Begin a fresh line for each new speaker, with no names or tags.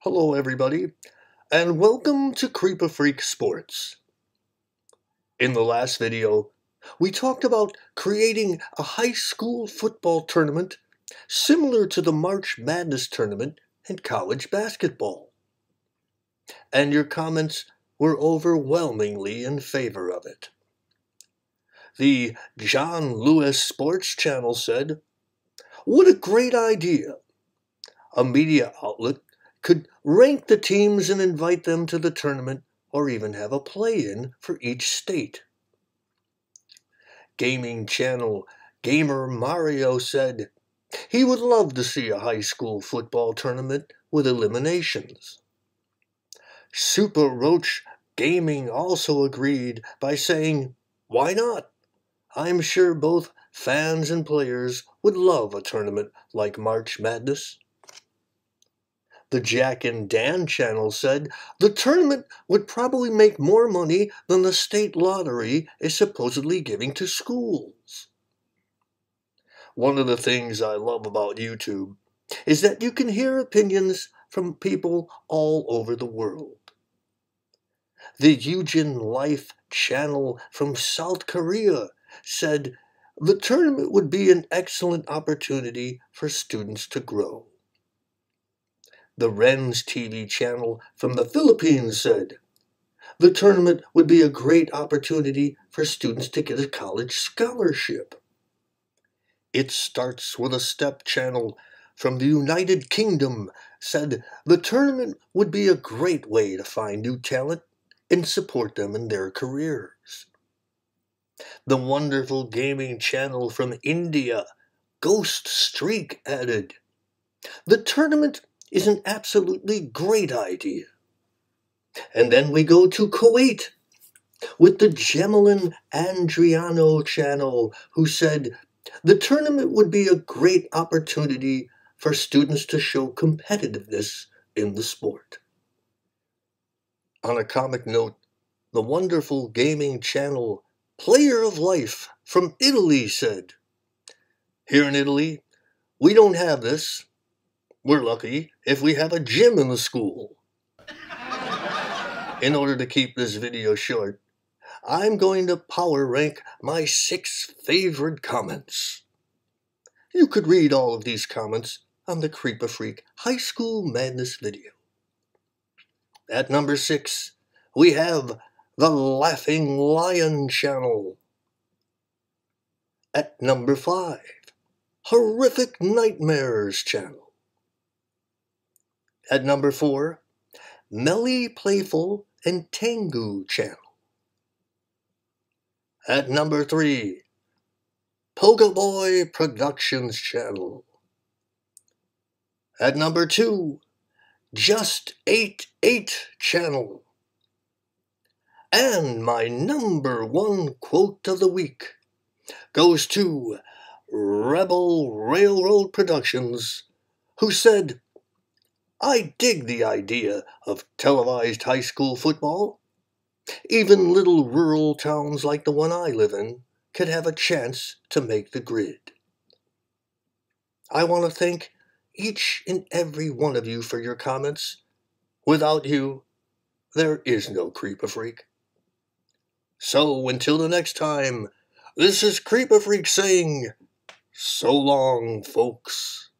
Hello, everybody, and welcome to Creepofreek Sports. In the last video, we talked about creating a high school football tournament similar to the March Madness tournament in college basketball. And your comments were overwhelmingly in favor of it. The John Lewis Sports Channel said, What a great idea! A media outlet could rank the teams and invite them to the tournament or even have a play in for each state. Gaming channel Gamer Mario said he would love to see a high school football tournament with eliminations. Super Roach Gaming also agreed by saying, Why not? I'm sure both fans and players would love a tournament like March Madness. The Jack and Dan channel said the tournament would probably make more money than the state lottery is supposedly giving to schools. One of the things I love about YouTube is that you can hear opinions from people all over the world. The Eugen Life channel from South Korea said the tournament would be an excellent opportunity for students to grow. The Ren's TV channel from the Philippines said the tournament would be a great opportunity for students to get a college scholarship. It Starts with a Step channel from the United Kingdom said the tournament would be a great way to find new talent and support them in their careers. The wonderful gaming channel from India, Ghost Streak, added The tournament is an absolutely great idea. And then we go to Kuwait with the Gemelin Andriano channel, who said the tournament would be a great opportunity for students to show competitiveness in the sport. On a comic note, the wonderful gaming channel Player of Life from Italy said, Here in Italy, we don't have this, we're lucky if we have a gym in the school. In order to keep this video short, I'm going to power rank my six favorite comments. You could read all of these comments on the Creepofreek High School Madness video. At number six, we have the Laughing Lion channel. At number five, Horrific Nightmares channel. At number four, Melly Playful and Tengu channel. At number three, Pokeboy Productions channel. At number two, Just 8 8 channel. And my number one quote of the week goes to Rebel Railroad Productions, who said, I dig the idea of televised high school football. Even little rural towns like the one I live in could have a chance to make the grid. I want to thank each and every one of you for your comments. Without you, there is no Creepofreek. So until the next time, this is Creepofreek saying, so long, folks.